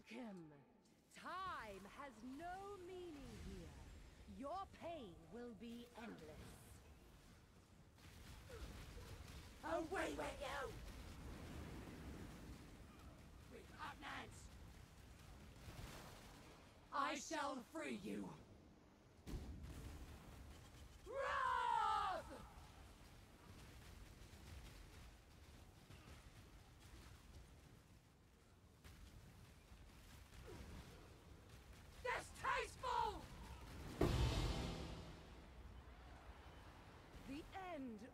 Welcome! Time has no meaning here. Your pain will be endless. Away with you! Repugnance! I shall free you! end